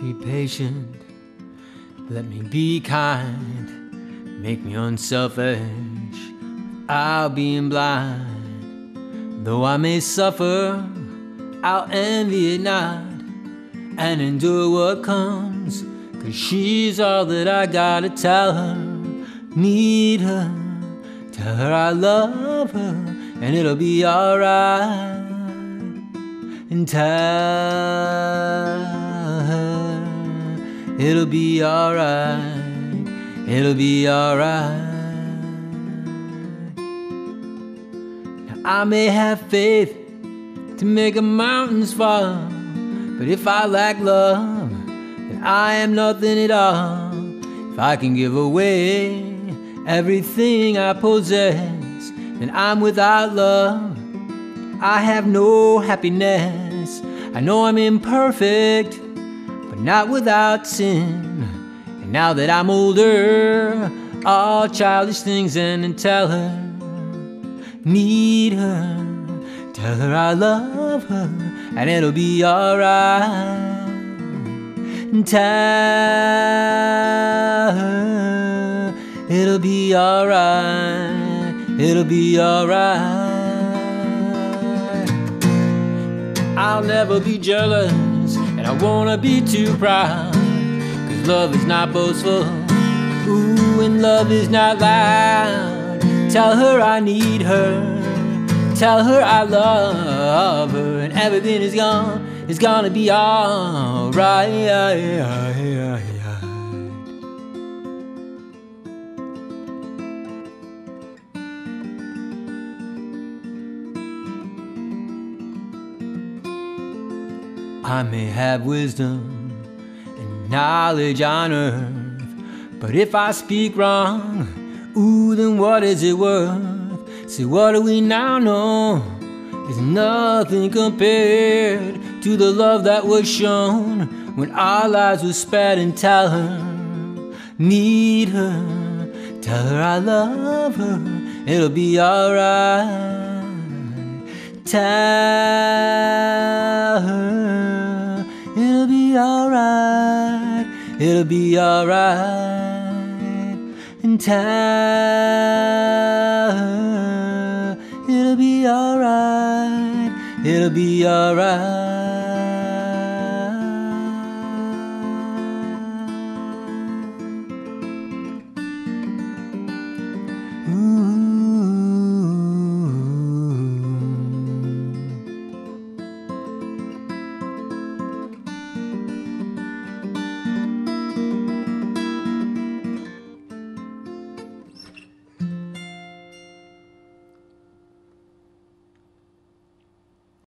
be patient. Let me be kind. Make me unselfish. I'll be blind. Though I may suffer, I'll envy it not and endure what comes. Cause she's all that I gotta tell her. Need her. Tell her I love her and it'll be alright. Tell her it'll be alright. It'll be alright. I may have faith to make a mountains fall, but if I lack love, then I am nothing at all. If I can give away everything I possess, then I'm without love. I have no happiness. I know I'm imperfect, not without sin. And now that I'm older, all childish things and, and tell her, need her, tell her I love her, and it'll be alright. Tell her it'll be alright, it'll be alright. I'll never be jealous, and I wanna be too proud. Cause love is not boastful, ooh, and love is not loud. Tell her I need her, tell her I love her, and everything is gone, is gonna be alright. I may have wisdom and knowledge on earth, but if I speak wrong, ooh, then what is it worth? See, what do we now know? Is nothing compared to the love that was shown when our lives were spared. And tell her, need her, tell her I love her, it'll be alright. Tell be alright, it'll be alright. in time. it'll be alright, it'll be alright.